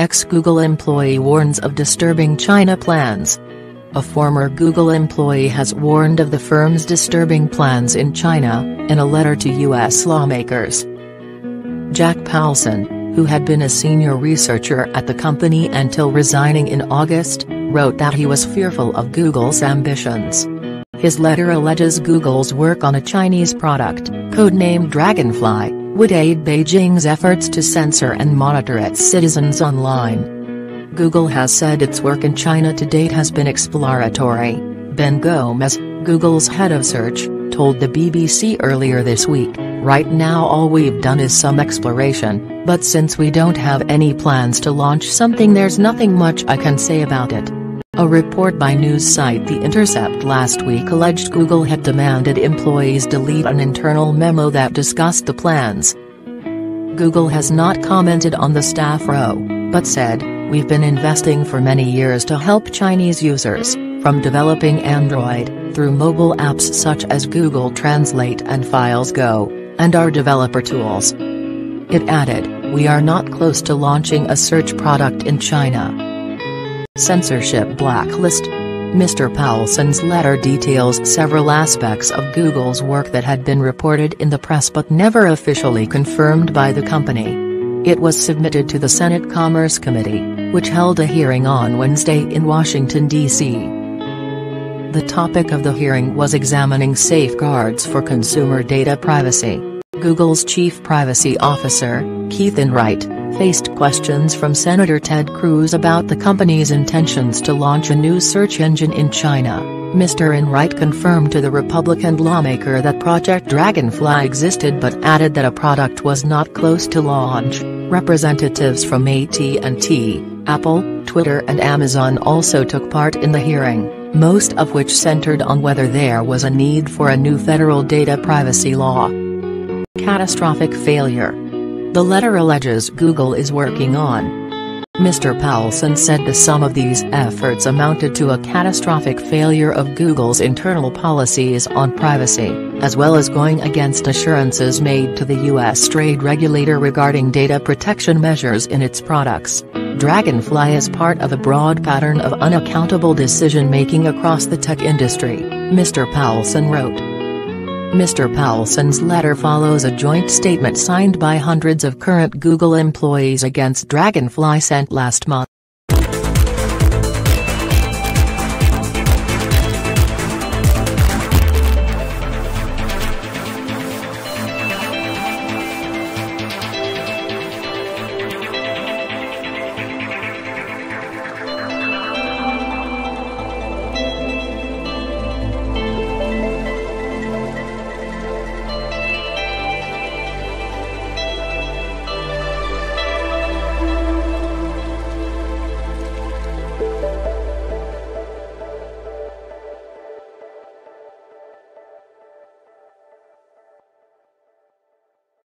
ex-Google employee warns of disturbing China plans. A former Google employee has warned of the firm's disturbing plans in China, in a letter to U.S. lawmakers. Jack Poulson, who had been a senior researcher at the company until resigning in August, wrote that he was fearful of Google's ambitions. His letter alleges Google's work on a Chinese product, codenamed Dragonfly, would aid Beijing's efforts to censor and monitor its citizens online. Google has said its work in China to date has been exploratory. Ben Gomes, Google's head of search, told the BBC earlier this week, right now all we've done is some exploration, but since we don't have any plans to launch something there's nothing much I can say about it. A report by news site The Intercept last week alleged Google had demanded employees delete an internal memo that discussed the plans. Google has not commented on the staff row, but said, We've been investing for many years to help Chinese users, from developing Android, through mobile apps such as Google Translate and Files Go, and our developer tools. It added, We are not close to launching a search product in China. Censorship Blacklist Mr. Poulson's letter details several aspects of Google's work that had been reported in the press but never officially confirmed by the company. It was submitted to the Senate Commerce Committee, which held a hearing on Wednesday in Washington, D.C. The topic of the hearing was examining safeguards for consumer data privacy. Google's chief privacy officer, Keith Enright, faced questions from Senator Ted Cruz about the company's intentions to launch a new search engine in China. Mr. Enright confirmed to the Republican lawmaker that Project Dragonfly existed but added that a product was not close to launch. Representatives from AT&T, Apple, Twitter and Amazon also took part in the hearing, most of which centered on whether there was a need for a new federal data privacy law. Catastrophic failure the letter alleges Google is working on. Mr. Poulson said the sum of these efforts amounted to a catastrophic failure of Google's internal policies on privacy, as well as going against assurances made to the U.S. trade regulator regarding data protection measures in its products. Dragonfly is part of a broad pattern of unaccountable decision-making across the tech industry, Mr. Poulson wrote. Mr. Poulson's letter follows a joint statement signed by hundreds of current Google employees against Dragonfly sent last month.